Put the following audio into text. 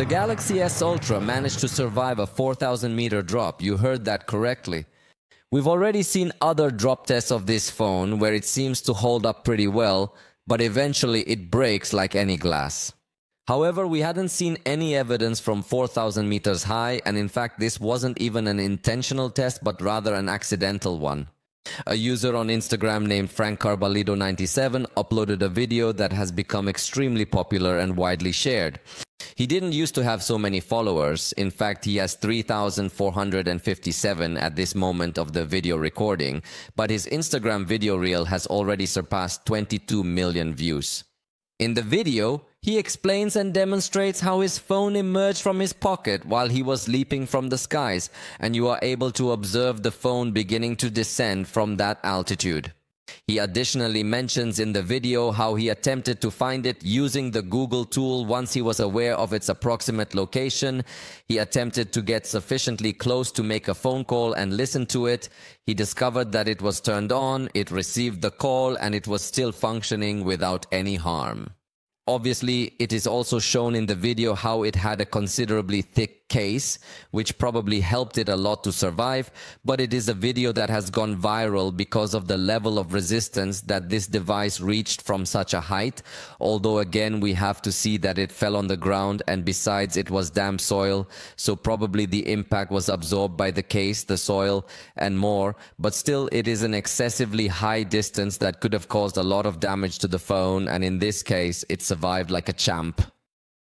The Galaxy S Ultra managed to survive a 4000 meter drop. You heard that correctly. We've already seen other drop tests of this phone where it seems to hold up pretty well, but eventually it breaks like any glass. However, we hadn't seen any evidence from 4000 meters high, and in fact, this wasn't even an intentional test, but rather an accidental one. A user on Instagram named Frank Carbalido97 uploaded a video that has become extremely popular and widely shared. He didn't used to have so many followers. In fact, he has 3,457 at this moment of the video recording, but his Instagram video reel has already surpassed 22 million views. In the video, he explains and demonstrates how his phone emerged from his pocket while he was leaping from the skies, and you are able to observe the phone beginning to descend from that altitude. He additionally mentions in the video how he attempted to find it using the Google tool once he was aware of its approximate location. He attempted to get sufficiently close to make a phone call and listen to it. He discovered that it was turned on, it received the call, and it was still functioning without any harm. Obviously, it is also shown in the video how it had a considerably thick case, which probably helped it a lot to survive, but it is a video that has gone viral because of the level of resistance that this device reached from such a height. Although again, we have to see that it fell on the ground and besides it was damp soil, so probably the impact was absorbed by the case, the soil and more, but still it is an excessively high distance that could have caused a lot of damage to the phone and in this case, it survived like a champ.